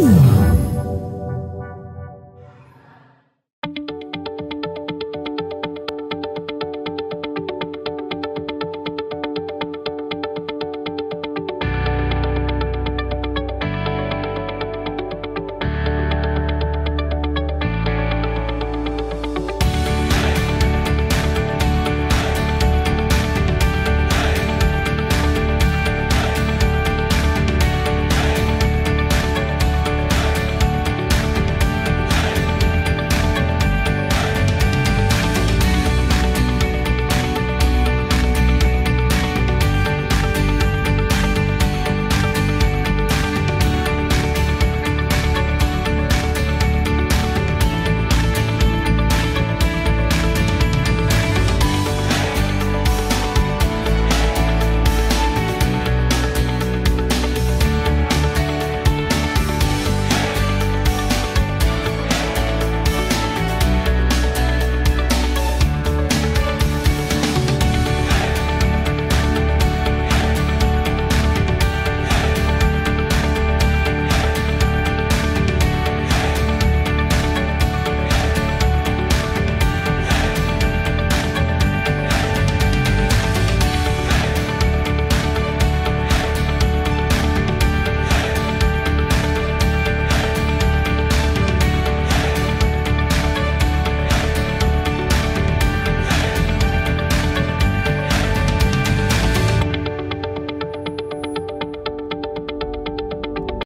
Ooh.